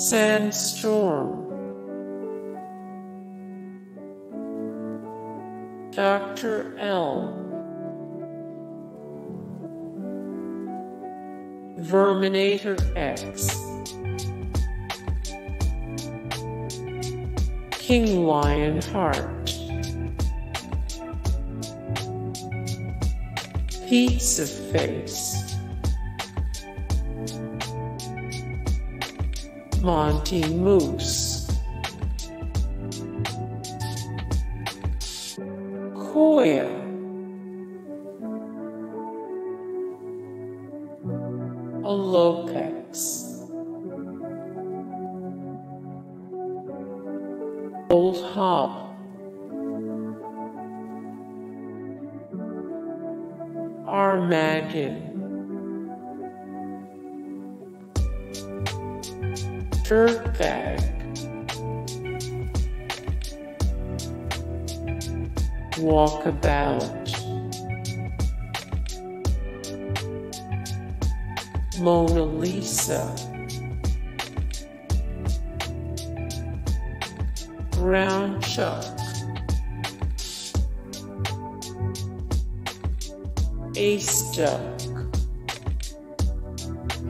Sandstorm. Dr. El. Verminator X. King Lionheart. Pizza Face. Monty Moose. Koya. Alopex. Old Hob. Armaggon. Dirtbag. Walkabout. Mona Lisa. Groundchuck. Ace Duck.